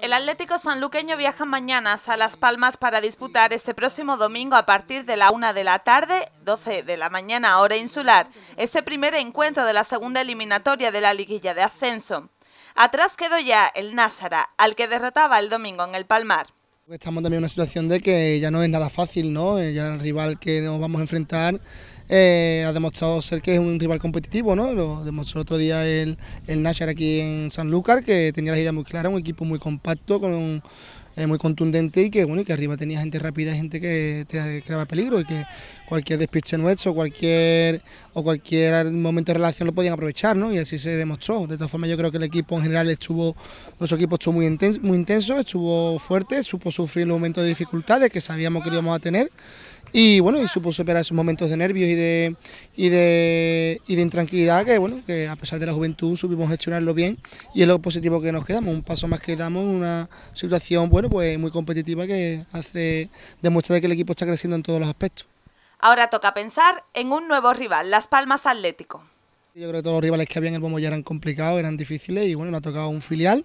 El Atlético Sanluqueño viaja mañana a Las Palmas para disputar este próximo domingo a partir de la una de la tarde, 12 de la mañana hora insular, ese primer encuentro de la segunda eliminatoria de la liguilla de ascenso. Atrás quedó ya el Násara, al que derrotaba el domingo en el Palmar. Estamos también en una situación de que ya no es nada fácil, ¿no? Eh, ya el rival que nos vamos a enfrentar eh, ha demostrado ser que es un rival competitivo, ¿no? Lo demostró el otro día el, el aquí en Sanlúcar, que tenía la idea muy clara, un equipo muy compacto, con un, eh, muy contundente y que bueno que arriba tenía gente rápida, gente que te creaba peligro y que cualquier despiste nuestro, cualquier o cualquier momento de relación lo podían aprovechar, ¿no? Y así se demostró. De todas formas yo creo que el equipo en general estuvo, nuestro equipo estuvo muy intenso, muy intenso estuvo fuerte, supo sufrir los momentos de dificultades que sabíamos que íbamos a tener y bueno, y supo superar esos momentos de nervios y de, y de, y de intranquilidad que bueno, que a pesar de la juventud supimos gestionarlo bien y es lo positivo que nos quedamos, un paso más que damos, una situación bueno pues muy competitiva que hace demuestra que el equipo está creciendo en todos los aspectos. Ahora toca pensar en un nuevo rival, Las Palmas Atlético. Yo creo que todos los rivales que había en el Bombo ya eran complicados, eran difíciles y bueno, nos ha tocado un filial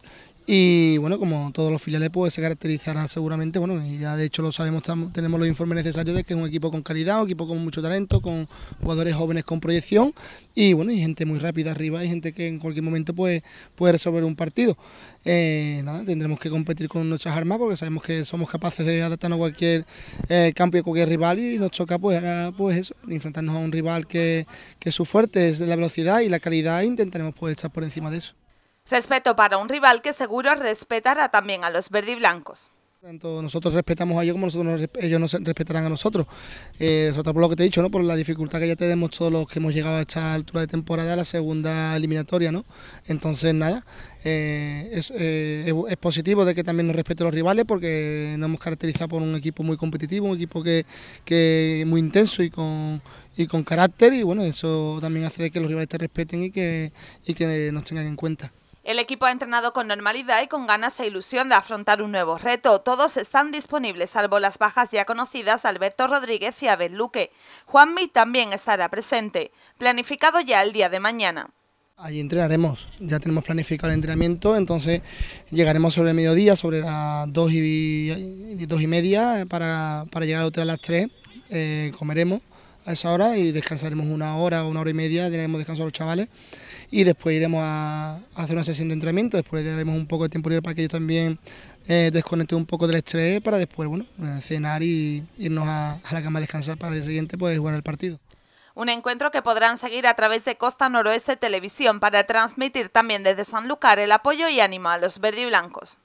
y bueno, como todos los filiales, pues se caracterizará seguramente, bueno, ya de hecho lo sabemos, tenemos los informes necesarios de que es un equipo con calidad, un equipo con mucho talento, con jugadores jóvenes con proyección y bueno, y gente muy rápida arriba, y gente que en cualquier momento pues, puede resolver un partido. Eh, nada, tendremos que competir con nuestras armas porque sabemos que somos capaces de adaptarnos a cualquier eh, campo y cualquier rival y nos toca pues pues eso, enfrentarnos a un rival que, que su fuerte es la velocidad y la calidad e intentaremos pues estar por encima de eso. Respeto para un rival que seguro respetará también a los verdiblancos. Tanto nosotros respetamos a ellos como nosotros, ellos nos respetarán a nosotros. Eh, sobre todo por lo que te he dicho, ¿no? por la dificultad que ya tenemos todos los que hemos llegado a esta altura de temporada, la segunda eliminatoria. ¿no? Entonces, nada, eh, eh, es, positivo de que también nos respeten los rivales porque nos hemos caracterizado por un equipo muy competitivo, un equipo que, que muy intenso y con, y con carácter y bueno, eso también hace de que los rivales te respeten y que, y que nos tengan en cuenta. El equipo ha entrenado con normalidad y con ganas e ilusión de afrontar un nuevo reto. Todos están disponibles, salvo las bajas ya conocidas Alberto Rodríguez y Abel Luque. Juanmi también estará presente, planificado ya el día de mañana. Allí entrenaremos, ya tenemos planificado el entrenamiento, entonces llegaremos sobre el mediodía, sobre las dos y, dos y media, para, llegar al hotel a las tres, eh, comeremos a esa hora y descansaremos una hora o una hora y media, tenemos descanso a los chavales y después iremos a, hacer una sesión de entrenamiento, después daremos un poco de tiempo libre para que ellos también eh, desconecten un poco del estrés para después bueno cenar y irnos a, la cama a descansar para el día siguiente pues jugar el partido. Un encuentro que podrán seguir a través de Costa Noroeste Televisión para transmitir también desde Sanlúcar el apoyo y ánimo a los verdiblancos.